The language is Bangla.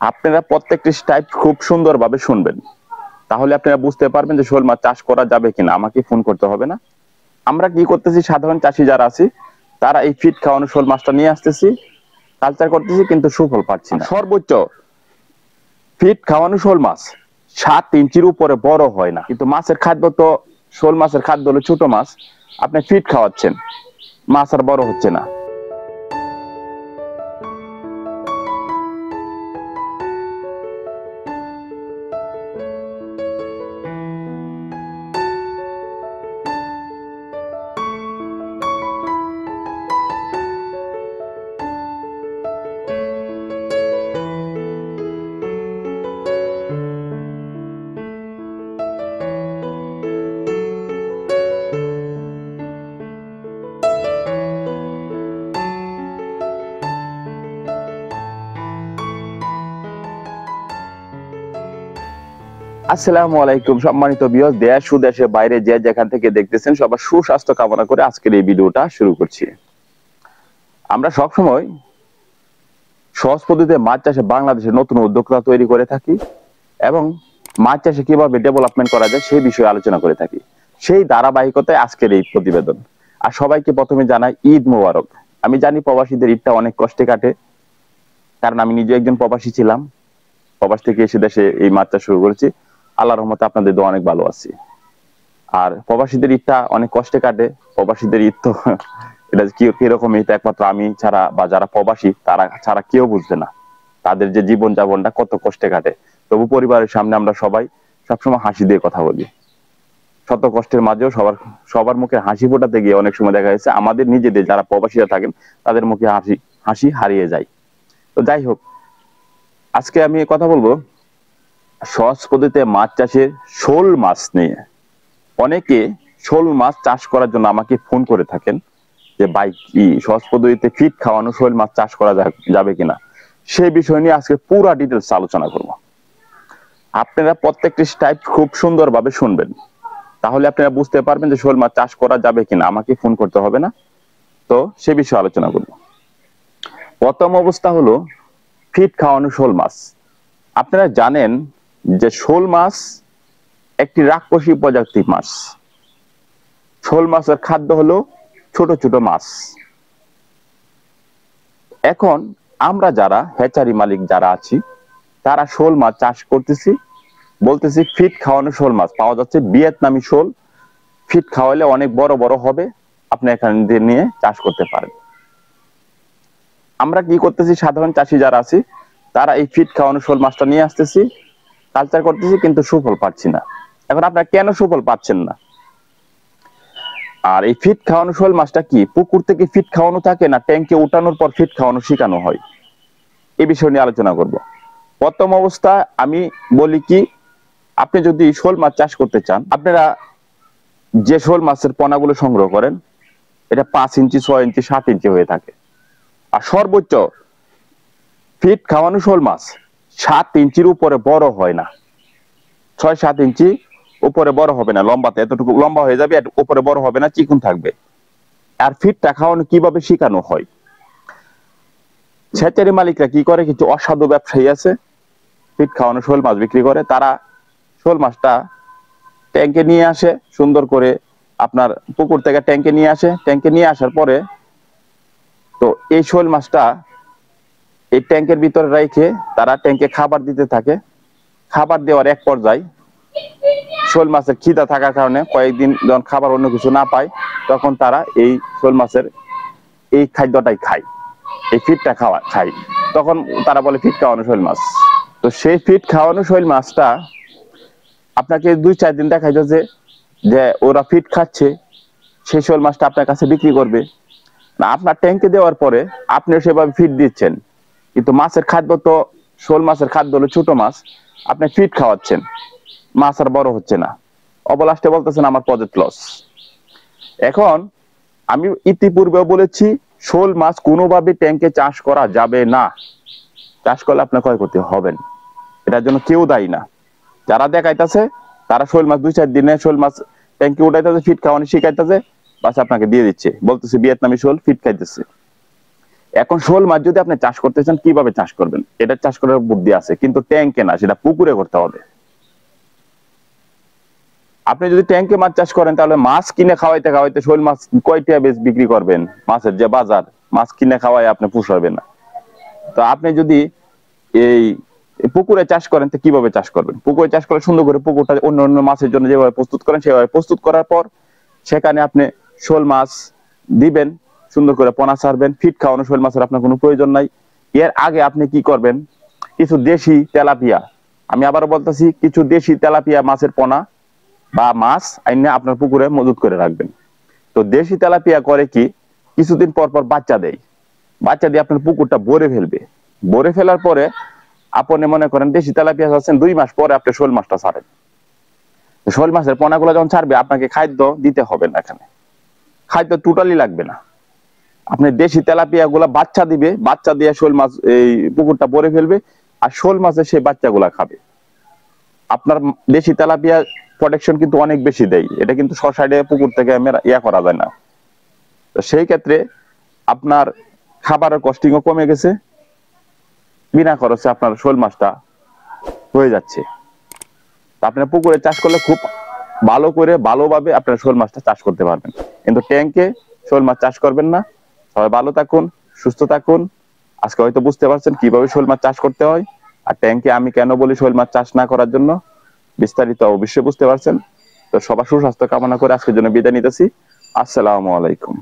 আপনারা প্রত্যেকটি স্টাইপ খুব সুন্দরভাবে শুনবেন। তাহলে আপনারা বুঝতে পারবেন যে শোল মাছ চাষ করা যাবে কিনা। আমাকে ফোন করতে হবে না। আমরা কি করতেছি? সাধারণ চাষি যারা আছি, তারা এই ফিট খাওয়ানো শোল মাছটা নিয়ে আসতেছি। কালচার করতেছি, কিন্তু সুফল পাচ্ছি না। সর্বোচ্চ ফিট খাওয়ানো শোল মাছ সাত ইঞ্চির উপরে বড় হয় না। কিন্তু মাছের খাদ্য তো, শোল মাছের খাদ্য হলো ছোট মাছ। আপনি ফিট খাওয়াচ্ছেন। মাছ আর বড় হচ্ছে না। আসসালামু আলাইকুম সম্মানিত বিয়স দেশ সুদেশে বাইরে যে যেখান থেকে দেখতেছেন, সবার সুস্বাস্থ্য কামনা করে আজকের এই ভিডিওটা শুরু করছি। আমরা সব সময় সহজ পদ্ধতিতে মাছ চাষে বাংলাদেশে নতুন উদ্যোক্তা তৈরি করে থাকি এবং মাছ চাষে কীভাবে ডেভেলপমেন্ট করা যায় সেই বিষয়ে আলোচনা করে থাকি। সেই ধারাবাহিকতায় আজকের এই প্রতিবেদন। আর সবাইকে প্রথমে জানাই ঈদ মোবারক। আমি জানি প্রবাসীদের ঈদটা অনেক কষ্টে কাটে, কারণ আমি নিজে একজন প্রবাসী ছিলাম। প্রবাস থেকে এসে দেশে এই মাছ চাষ শুরু করেছি। আল্লাহ রহমতে আপনাদের দোয়া অনেক ভালো আছি। আর প্রবাসীদের ঈদটা অনেক কষ্টে কাটে। প্রবাসীদের ঈদ তো এটা কি কীরকম এটা একমাত্র আমি ছাড়া বা যারা প্রবাসী, তারা ছাড়া কেউ বুঝবে না। তাদের যে জীবন যাপনটা কত কষ্টে কাটে। তবু পরিবারের সামনে আমরা সবাই সবসময় হাসি দিয়ে কথা বলি। শত কষ্টের মাঝেও সবার সবার মুখে হাসি ফোটাতে গিয়ে অনেক সময় দেখা যাচ্ছে আমাদের নিজেদের যারা প্রবাসীরা থাকেন, তাদের মুখে হাসি হাসি হারিয়ে যায়। তো যাই হোক, আজকে আমি কথা বলব সহজ পদ্ধতিতে মাছ চাষের শোল মাছ নিয়ে। অনেকে শোল মাছ চাষ করার জন্য আমাকে ফোন করে থাকেন যে বাইক কি সহজ পদ্ধতিতে ফিট খাওয়ানো শোল মাছ চাষ করা যাবে কিনা? সেই বিষয় নিয়ে আজকে পুরা ডিটেলস আলোচনা করব। আপনারা প্রত্যেকটি টাইপ খুব সুন্দরভাবে শুনবেন। তাহলে আপনারা বুঝতে পারবেন যে শোল মাছ চাষ করা যাবে কিনা। আমাকে ফোন করতে হবে না। তো সে বিষয়ে আলোচনা করব। প্রথম অবস্থা হলো ফিট খাওয়ানো শোল মাছ। আপনারা জানেন যে শোল মাছ একটি রাক্ষসী প্রজাতির মাছ। শোল মাছের খাদ্য হলো ছোট ছোট মাছ। এখন আমরা যারা হেচারি মালিক যারা আছি, তারা শোল মাছ চাষ করতেছি। বলতেছি ফিট খাওয়ানো শোল মাছ। পাওয়া যাচ্ছে ভিয়েতনামি শোল। ফিট খাওয়ালে অনেক বড় বড় হবে। আপনি এখান দিয়ে নিয়ে চাষ করতে পারেন। আমরা কি করতেছি? সাধারণ চাষি যারা আছি, তারা এই ফিট খাওয়ানো শোল মাছটা নিয়ে আসতেছি। কালচার করতেছি, কিন্তু সুফল পাচ্ছি না। এখন আপনারা কেন সুফল পাচ্ছেন না? আর এই ফিট খাওয়ানো শোল মাছটা কি? পুকুর থেকে ফিট খাওয়ানো থাকে না ট্যাঙ্কে উঠানোর পর ফিট খাওয়ানো শেখানো হয়? এই বিষয় নিয়ে আলোচনা করব। প্রথম অবস্থা আমি বলি কি, আপনি যদি শোল মাছ চাষ করতে চান, আপনারা যে শোল মাছের পোনাগুলো সংগ্রহ করেন, এটা পাঁচ ইঞ্চি, ছয় ইঞ্চি, সাত ইঞ্চি হয়ে থাকে। আর সর্বোচ্চ ফিট খাওয়ানো শোল মাছ সাত ইঞ্চির উপরে বড় হয় না। ছয়, সাত ইঞ্চি উপরে বড় হবে না লম্বাতে। এতটুকু লম্বা হয়ে যাবে উপরে বড় হবে না, চিকুন থাকবে। আর ফিটটা খাওয়ানো কীভাবে শিখানো হয়? ছেচারি মালিকরা কি করে? কিছু অসাধু ব্যবসায়ী আছে, ফিট খাওয়ানো শোল মাছ বিক্রি করে। তারা শোল মাছটা ট্যাঙ্কে নিয়ে আসে, সুন্দর করে আপনার পুকুর থেকে ট্যাঙ্কে নিয়ে আসে। ট্যাঙ্কে নিয়ে আসার পরে তো এই শোল মাছটা এই ট্যাঙ্কের ভিতরে রেখে তারা ট্যাঙ্কে খাবার দিতে থাকে। খাবার দেওয়ার এক পর্যায়ে শোল মাছের খিদা থাকার কারণে কয়েকদিন যখন খাবার অন্য কিছু না পায়, তখন তারা এই শোল মাছের এই খাদ্যটাই খায়। এই ফিটটা খাওয়া, খায়। তখন তারা বলে, ফিট খাওয়ানো শৈল মাছ। তো সেই ফিট খাওয়ানো শৈল মাছটা আপনাকে দুই, চার দিন দেখাই যে যে ওরা ফিট খাচ্ছে, সেই শোল মাছটা আপনার কাছে বিক্রি করবে। না, আপনার ট্যাঙ্কে দেওয়ার পরে আপনি সেভাবে ফিট দিচ্ছেন। কিন্তু মাছের খাদ্য তো শোল মাছের খাদ্য হলো ছোট মাছ, আপনি ফিট খাওয়াচ্ছেন। মাছ আর বড় হচ্ছে না। অবলাস্টে বলতেছেন আমার প্রজেক্ট লস এখন আমি ইতিপূর্বেও বলেছি, শোল মাছ কোনোভাবে ট্যাঙ্কে চাষ করা যাবে না। চাষ করলে আপনার ক্ষয়ক্ষতি হবেন এটার জন্য কেউ দায়ী না। যারা দেখাইতেছে, তারা শোল মাছ দুই চার দিনে শোল মাছ ট্যাঙ্কে উঠাইতেছে ফিট খাওয়ানো শিখাইতেছে, বাস আপনাকে দিয়ে দিচ্ছে। বলতেছে, ভিয়েতনামি শোল ফিট খাইতেছে। এখন শোল মাছ যদি আপনি চাষ করতে চান, কীভাবে চাষ করবেন? এটা চাষ করার বুদ্ধি আছে, কিন্তু ট্যাঙ্কে না, সেটা পুকুরে করতে হবে। আপনি যদি ট্যাঙ্কে মাছ চাষ করেন, তাহলে মাছ কিনে খাওয়াইতে খাওয়াইতে শোল মাছ কয়টা বেশ বিক্রি করবেন? মাছের যে বাজার, মাছ কিনে খাওয়াই আপনি পুষাবেন না। তো আপনি যদি এই পুকুরে চাষ করেন, তো কীভাবে চাষ করবেন? পুকুরে চাষ করে সুন্দর করে পুকুরটা অন্য অন্য মাছের জন্য যেভাবে প্রস্তুত করেন, সেভাবে প্রস্তুত করার পর সেখানে আপনি শোল মাছ দিবেন সুন্দর করে পোনা ছাড়বেন, ফিট খাওয়ানো শোল মাছের আপনার কোনো প্রয়োজন নাই। এর আগে আপনি কি করবেন? কিছু দেশি তেলাপিয়া। আমি আবার বলতেছি, কিছু দেশি তেলাপিয়া মাছের পোনা বা মাছ আইনে আপনার পুকুরে মজুত করে রাখবেন। তো দেশি তেলাপিয়া করে কি? কিছুদিন পর পর বাচ্চা দেয়। বাচ্চা দিয়ে আপনার পুকুরটা ভরে ফেলবে। ভরে ফেলার পরে আপনি মনে করেন দেশি তেলাপিয়া আছেন দুই মাস পরে আপনি শোল মাছটা ছাড়েন। শোল মাছের পোনাগুলো যখন ছাড়বে, আপনাকে খাদ্য দিতে হবে না এখানে। খাদ্য টোটালি লাগবে না। আপনি দেশি তেলাপিয়া গুলা বাচ্চা দিবে, বাচ্চা দিয়ে শোল মাছ এই পুকুরটা ভরে ফেলবে, আর শোল মাছের সেই বাচ্চাগুলা খাবে। আপনার দেশি তেলাপিয়া প্রোটেকশন কিন্তু অনেক বেশি দেয়। এটা কিন্তু সসাইডে পুকুর থেকে ইয়া করা যায় না। তো সেই ক্ষেত্রে আপনার খাবারের কস্টিংও কমে গেছে। বিনা খরচে আপনার শোল মাছটা হয়ে যাচ্ছে। আপনার পুকুরে চাষ করলে খুব ভালো করে, ভালোভাবে আপনার শোল মাছটা চাষ করতে পারবেন। কিন্তু ট্যাঙ্কে শোল মাছ চাষ করবেন না। সবাই ভালো থাকুন, সুস্থ থাকুন। আজকে হয়তো বুঝতে পারছেন কীভাবে শোল মাছ চাষ করতে হয় আর ট্যাঙ্কে আমি কেন বলি শোল মাছ চাষ না করার জন্য, বিস্তারিত অবশ্যই বুঝতে পারছেন। তো সবার সুস্বাস্থ্য কামনা করে আজকের জন্য বিদায় নিতেছি। আসসালামু আলাইকুম।